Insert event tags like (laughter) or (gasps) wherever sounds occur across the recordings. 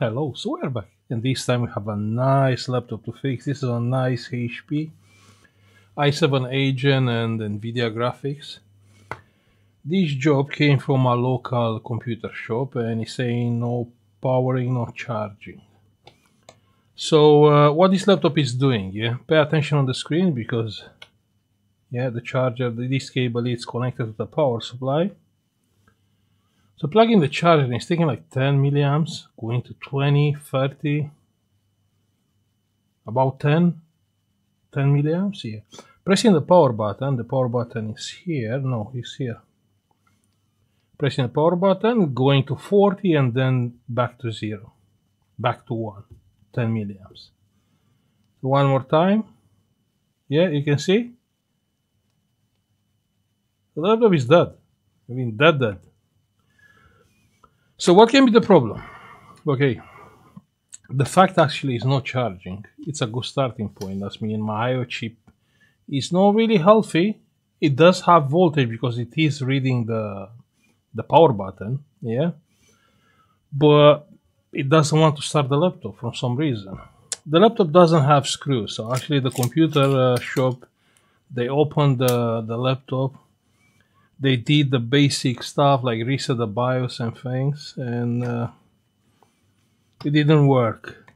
Hello, so we're back. And this time we have a nice laptop to fix. This is a nice HP i7 Agen and NVIDIA graphics. This job came from a local computer shop and it's saying no powering, no charging. So uh, what this laptop is doing, yeah, pay attention on the screen because yeah, the charger, this cable is connected to the power supply so plugging the charger it's taking like 10 milliamps, going to 20, 30, about 10, 10 milliamps, yeah. Pressing the power button, the power button is here, no, it's here. Pressing the power button, going to 40 and then back to zero, back to one, 10 milliamps. So one more time, yeah, you can see. The laptop is dead, I mean dead dead. So what can be the problem? Okay, the fact actually is not charging. It's a good starting point. That's mean my IO chip is not really healthy. It does have voltage because it is reading the the power button, yeah, but it doesn't want to start the laptop for some reason. The laptop doesn't have screws, so actually the computer uh, shop they opened the the laptop they did the basic stuff like reset the BIOS and things, and uh, it didn't work.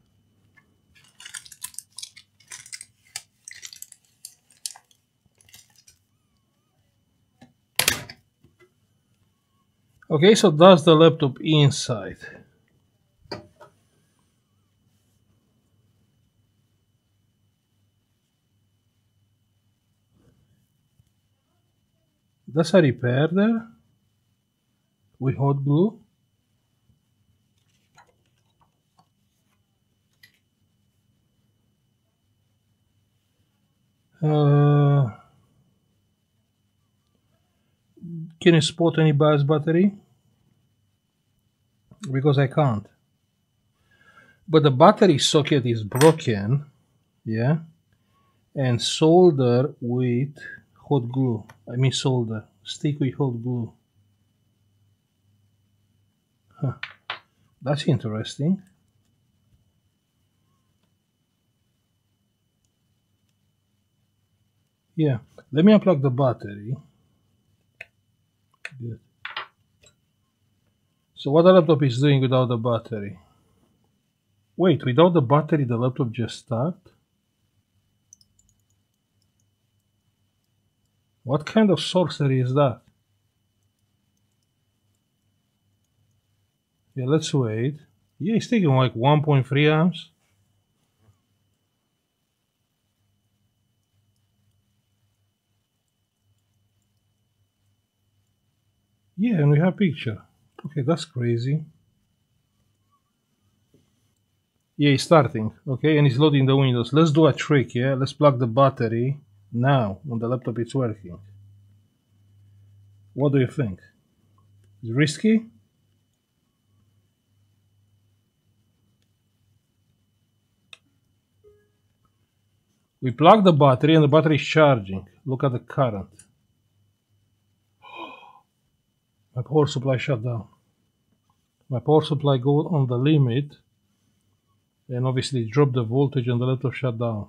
Okay, so that's the laptop inside. That's a repair there with hot glue. Uh, can you spot any BIOS battery? Because I can't. But the battery socket is broken, yeah, and solder with hot glue. I mean solder. Stick with hot glue. Huh. That's interesting. Yeah, let me unplug the battery. Good. So what the laptop is doing without the battery? Wait, without the battery the laptop just started? What kind of sorcery is that? Yeah, let's wait. Yeah, it's taking like 1.3 amps. Yeah, and we have picture. Okay, that's crazy. Yeah, he's starting. Okay, and he's loading the windows. Let's do a trick, yeah? Let's plug the battery now on the laptop it's working. What do you think? Is risky? We plug the battery and the battery is charging. Look at the current. (gasps) My power supply shut down. My power supply go on the limit and obviously drop the voltage and the laptop shut down.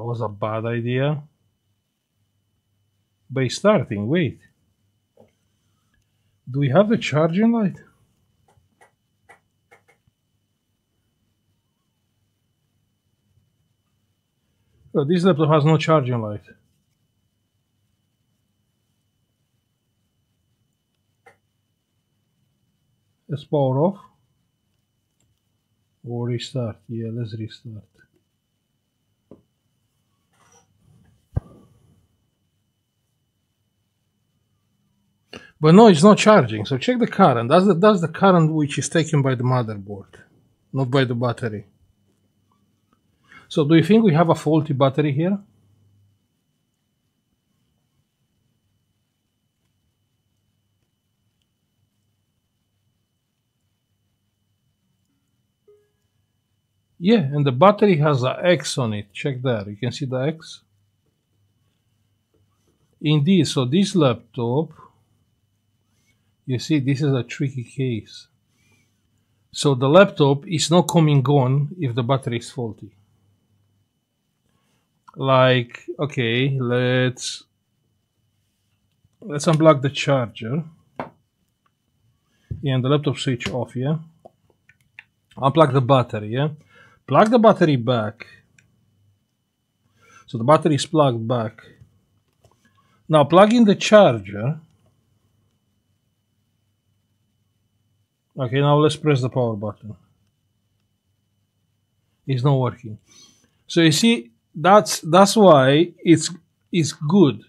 That was a bad idea. By starting, wait. Do we have the charging light? Oh, this laptop has no charging light. Let's power off. Or restart. Yeah, let's restart. But no, it's not charging. So check the current. That's the, that's the current which is taken by the motherboard, not by the battery. So do you think we have a faulty battery here? Yeah, and the battery has an X on it. Check there. You can see the X. Indeed, so this laptop You see, this is a tricky case. So the laptop is not coming on if the battery is faulty. Like, okay, let's let's unplug the charger. And the laptop switch off, yeah. Unplug the battery, yeah. Plug the battery back. So the battery is plugged back. Now plug in the charger. Okay, now let's press the power button. It's not working. So you see, that's that's why it's it's good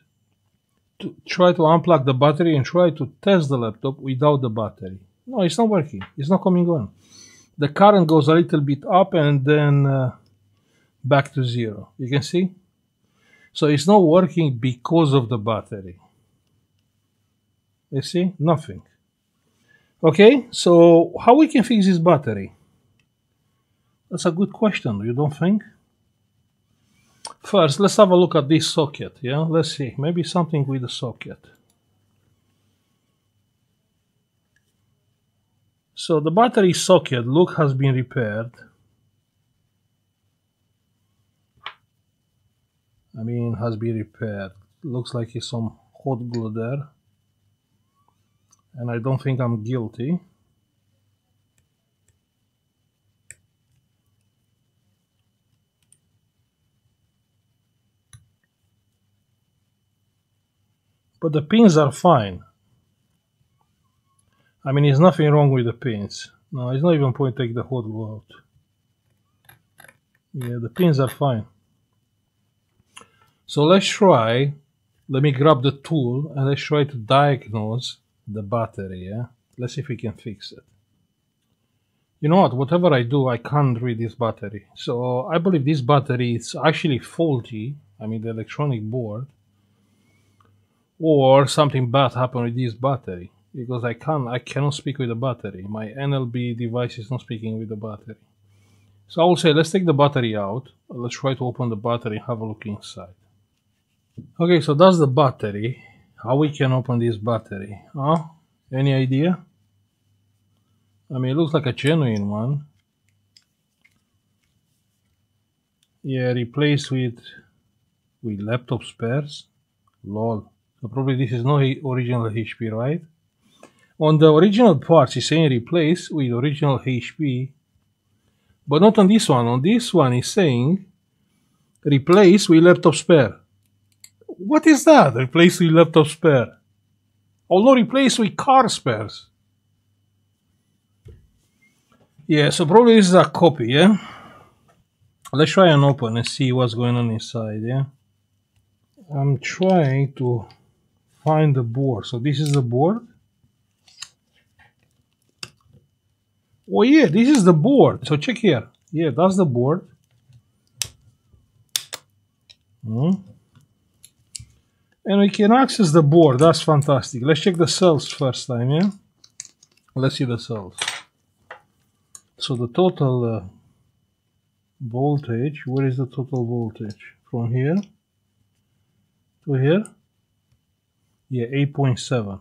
to try to unplug the battery and try to test the laptop without the battery. No, it's not working. It's not coming on. The current goes a little bit up and then uh, back to zero. You can see? So it's not working because of the battery. You see? Nothing. Okay, so how we can fix this battery? That's a good question, you don't think? First, let's have a look at this socket, yeah? Let's see, maybe something with the socket. So the battery socket, look, has been repaired. I mean, has been repaired. Looks like it's some hot glue there. And I don't think I'm guilty. But the pins are fine. I mean, there's nothing wrong with the pins. No, it's not even point to take the hot glue out. Yeah, the pins are fine. So let's try, let me grab the tool and let's try to diagnose the battery, yeah? Let's see if we can fix it. You know what, whatever I do, I can't read this battery. So I believe this battery is actually faulty, I mean the electronic board, or something bad happened with this battery because I can't I cannot speak with the battery. My NLB device is not speaking with the battery. So I will say let's take the battery out. Let's try to open the battery and have a look inside. Okay, so that's the battery. How we can open this battery? Huh? Any idea? I mean, it looks like a genuine one. Yeah, replaced with with laptop spares. Lol. So probably this is not original HP, right? On the original parts, it's saying replace with original HP, but not on this one. On this one, it's saying replace with laptop spare. What is that? Replace with laptop spare. Although replace with car spares. Yeah, so probably this is a copy, yeah? Let's try and open and see what's going on inside, yeah? I'm trying to find the board. So this is the board. Oh yeah, this is the board. So check here. Yeah, that's the board. Hmm. And we can access the board. That's fantastic. Let's check the cells first time, yeah? Let's see the cells. So the total uh, voltage, where is the total voltage? From here to here? Yeah, 8.7.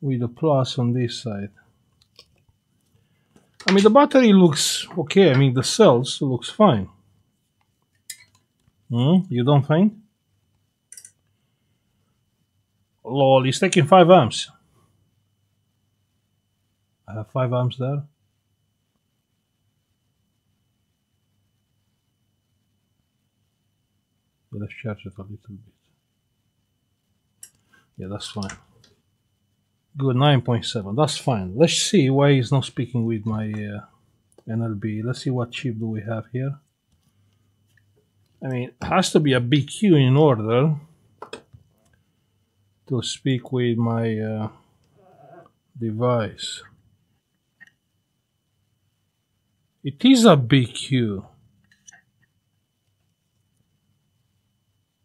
With a plus on this side. I mean, the battery looks okay. I mean, the cells looks fine. Hmm, you don't think? Lol, he's taking 5 amps. I have 5 amps there. let's charge it a little bit. Yeah, that's fine. Good, 9.7. That's fine. Let's see why he's not speaking with my uh, NLB. Let's see what chip do we have here. I mean, has to be a BQ in order to speak with my uh, device. It is a BQ.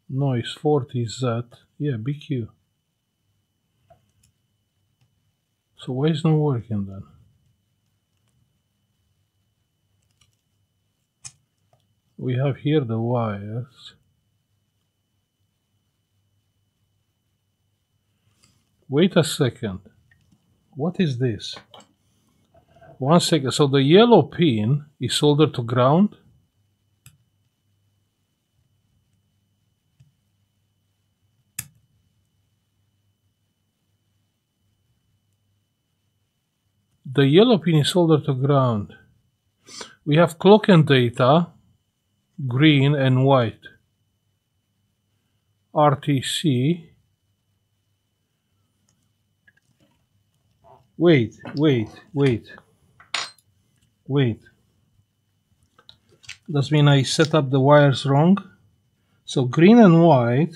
Noise 40Z. Yeah, BQ. So why is not working then? We have here the wires. Wait a second. What is this? One second. So the yellow pin is soldered to ground? The yellow pin is soldered to ground. We have clock and data, green and white. RTC. Wait, wait, wait, wait. Does mean I set up the wires wrong? So green and white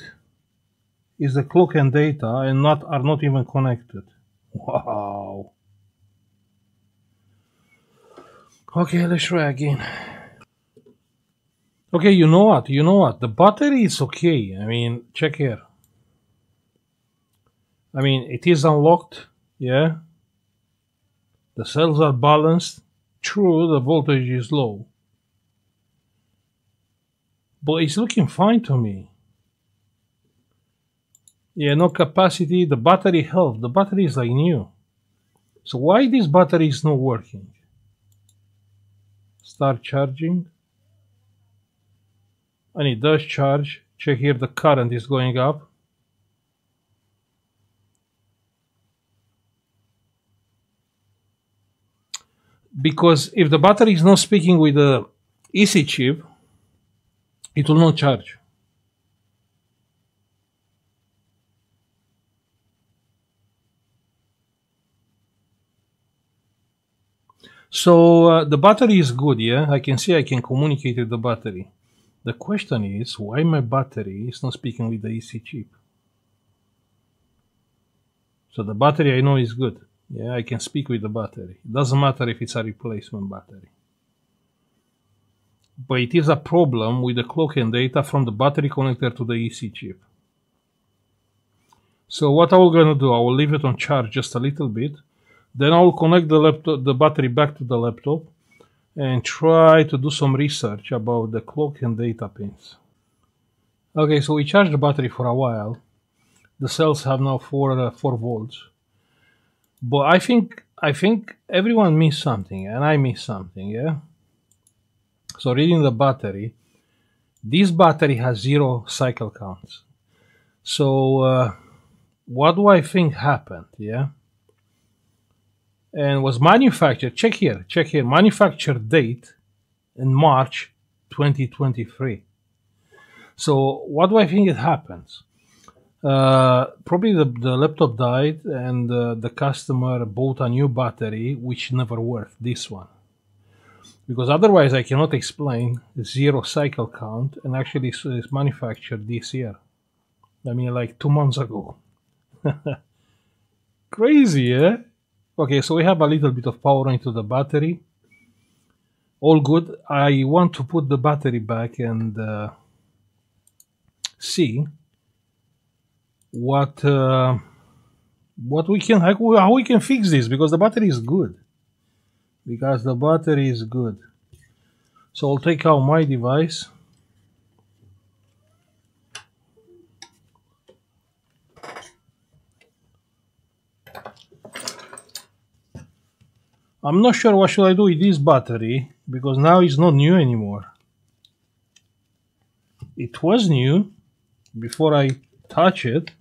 is the clock and data and not are not even connected. Wow. Okay, let's try again. Okay, you know what? You know what? The battery is okay. I mean, check here. I mean, it is unlocked. Yeah. The cells are balanced. True, the voltage is low. But it's looking fine to me. Yeah, no capacity. The battery health. The battery is like new. So why this battery is not working? Start charging and it does charge. Check here the current is going up. Because if the battery is not speaking with the EC chip, it will not charge. So uh, the battery is good, yeah? I can see I can communicate with the battery. The question is why my battery is not speaking with the EC chip. So the battery I know is good. Yeah, I can speak with the battery. It doesn't matter if it's a replacement battery. But it is a problem with the clock and data from the battery connector to the EC chip. So what I will gonna do, I will leave it on charge just a little bit. Then I will connect the laptop, the battery back to the laptop and try to do some research about the clock and data pins. Okay, so we charged the battery for a while. The cells have now four uh, four volts, but I think I think everyone missed something, and I missed something. Yeah. So reading the battery, this battery has zero cycle counts. So uh, what do I think happened? Yeah and was manufactured. Check here, check here. Manufactured date in March 2023. So what do I think it happens? Uh, probably the, the laptop died and uh, the customer bought a new battery which never worked, this one. Because otherwise I cannot explain zero cycle count and actually it's manufactured this year. I mean like two months ago. (laughs) Crazy, eh? Okay, so we have a little bit of power into the battery. All good. I want to put the battery back and uh, see what uh, what we can how we can fix this because the battery is good. Because the battery is good. So I'll take out my device. I'm not sure what should I do with this battery because now it's not new anymore. It was new before I touch it.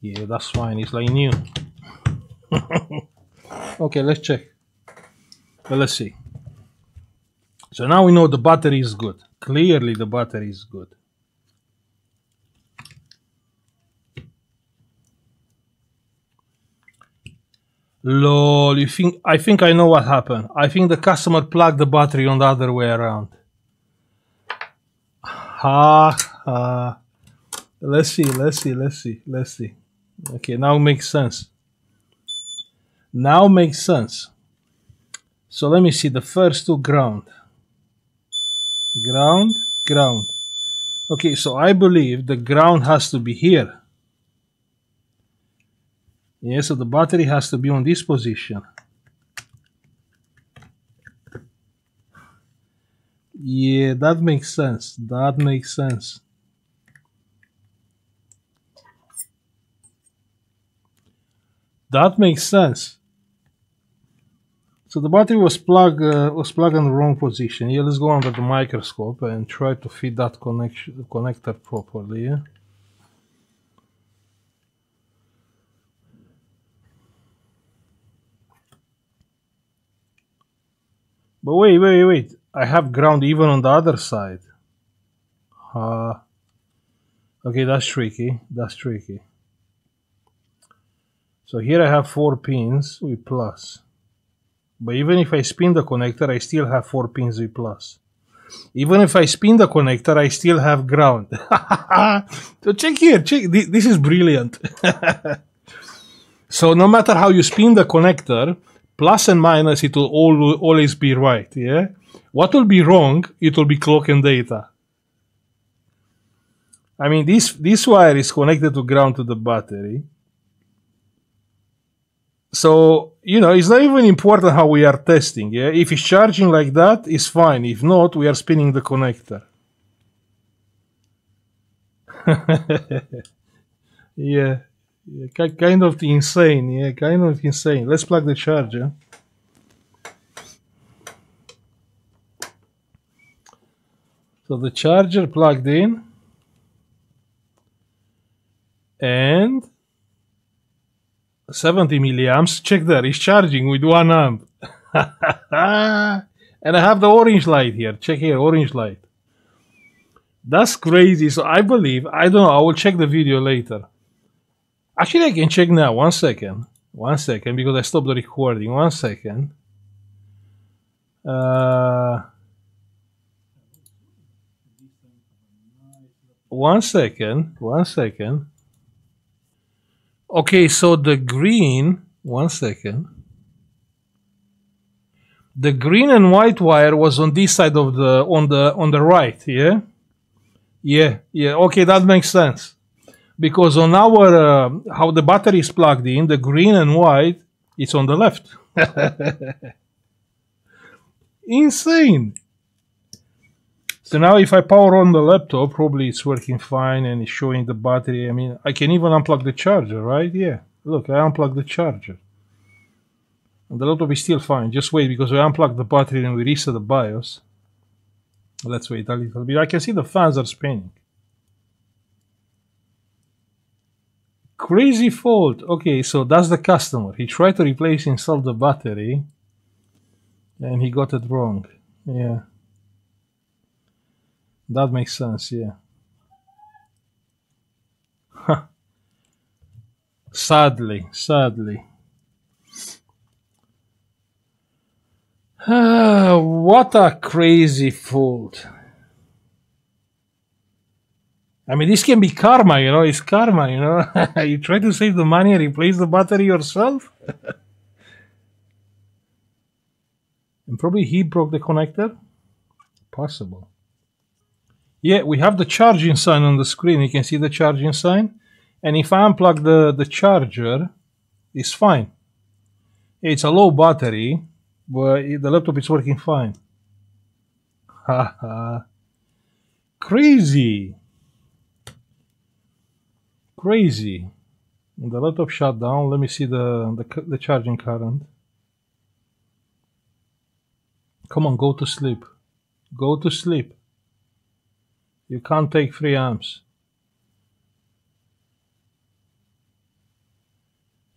Yeah, that's fine. It's like new. (laughs) okay, let's check. Well, let's see. So now we know the battery is good. Clearly the battery is good. Lol, you think I think I know what happened. I think the customer plugged the battery on the other way around. Ha ha. Let's see, let's see, let's see, let's see. Okay, now makes sense. Now makes sense. So let me see the first two ground. Ground, ground. Okay, so I believe the ground has to be here. Yeah, so the battery has to be on this position. Yeah, that makes sense. That makes sense. That makes sense. So the battery was plugged uh, was plugged in the wrong position. Yeah, let's go under the microscope and try to fit that connection connector properly. Yeah? But wait, wait, wait. I have ground even on the other side. Uh, okay, that's tricky. That's tricky. So here I have four pins with plus. But even if I spin the connector, I still have four pins with plus. Even if I spin the connector, I still have ground. (laughs) so check here, check. This is brilliant. (laughs) so no matter how you spin the connector, plus and minus, it will always be right, yeah? What will be wrong, it will be clock and data. I mean, this, this wire is connected to ground to the battery. So, you know, it's not even important how we are testing. Yeah? If it's charging like that, it's fine. If not, we are spinning the connector. (laughs) yeah. yeah, kind of insane. Yeah, kind of insane. Let's plug the charger. So the charger plugged in and 70 milliamps. Check there, it's charging with one amp. (laughs) and I have the orange light here. Check here, orange light. That's crazy. So I believe, I don't know, I will check the video later. Actually, I can check now. One second. One second, because I stopped the recording. One second. Uh, one second. One second. Okay, so the green, one second. The green and white wire was on this side of the, on the, on the right, yeah? Yeah, yeah, okay, that makes sense. Because on our, uh, how the battery is plugged in, the green and white, it's on the left. (laughs) Insane. So now if I power on the laptop, probably it's working fine and it's showing the battery. I mean, I can even unplug the charger, right? Yeah. Look, I unplugged the charger. And the laptop is still fine. Just wait because we unplugged the battery and we reset the BIOS. Let's wait a little bit. I can see the fans are spinning. Crazy fault. Okay, so that's the customer. He tried to replace himself the battery and he got it wrong. Yeah. That makes sense, yeah. sadly, sadly. (sighs) What a crazy fault. I mean, this can be karma, you know, it's karma, you know. (laughs) you try to save the money and replace the battery yourself. (laughs) and probably he broke the connector. Possible. Yeah, we have the charging sign on the screen. You can see the charging sign. And if I unplug the, the charger, it's fine. It's a low battery, but the laptop is working fine. Haha. Crazy. Crazy. The laptop shut down. Let me see the, the, the charging current. Come on, go to sleep. Go to sleep. You can't take 3 amps.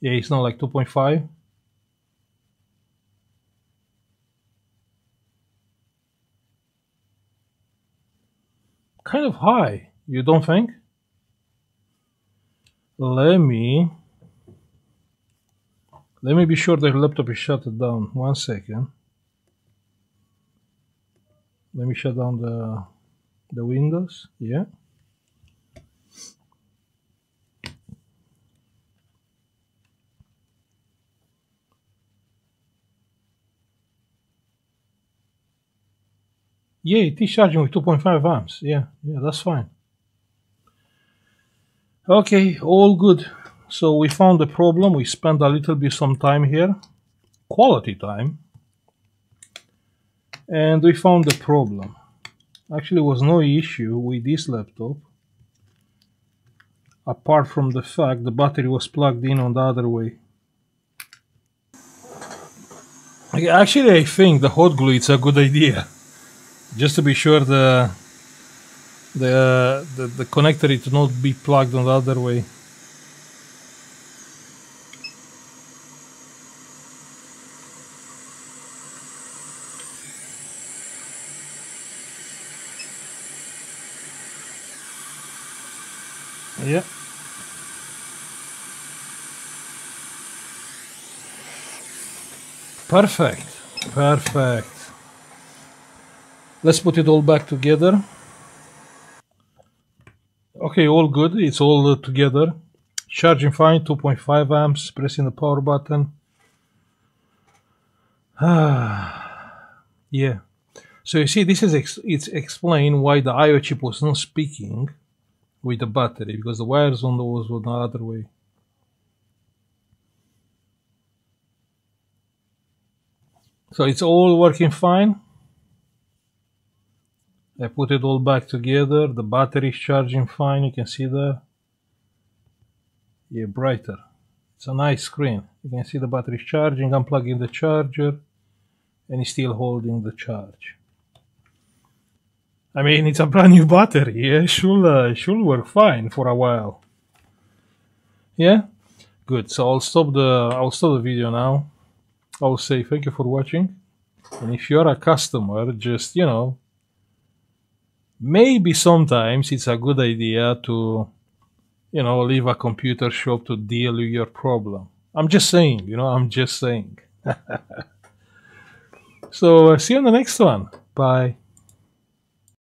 Yeah, it's not like 2.5. Kind of high, you don't think? Let me... Let me be sure the laptop is shut down. One second. Let me shut down the the windows yeah Yeah, it is charging with 2.5 amps. Yeah, yeah, that's fine. Okay, all good. So we found the problem. We spent a little bit some time here, quality time, and we found the problem. Actually was no issue with this laptop apart from the fact the battery was plugged in on the other way. Actually, I think the hot glue is a good idea. Just to be sure the the uh, the, the connector it not be plugged on the other way. Yeah. Perfect. Perfect. Let's put it all back together. Okay, all good. It's all together. Charging fine, 2.5 amps. Pressing the power button. Ah, (sighs) yeah. So you see, this is ex it's explain why the IO chip was not speaking with the battery because the wires on those were the other way. So it's all working fine. I put it all back together. The battery is charging fine. You can see the yeah brighter. It's a nice screen. You can see the battery is charging. I'm plugging the charger and it's still holding the charge. I mean, it's a brand new battery. Yeah, should uh, should work fine for a while. Yeah, good. So I'll stop the I'll stop the video now. I'll say thank you for watching, and if you're a customer, just you know, maybe sometimes it's a good idea to, you know, leave a computer shop to deal with your problem. I'm just saying, you know, I'm just saying. (laughs) so uh, see you on the next one. Bye.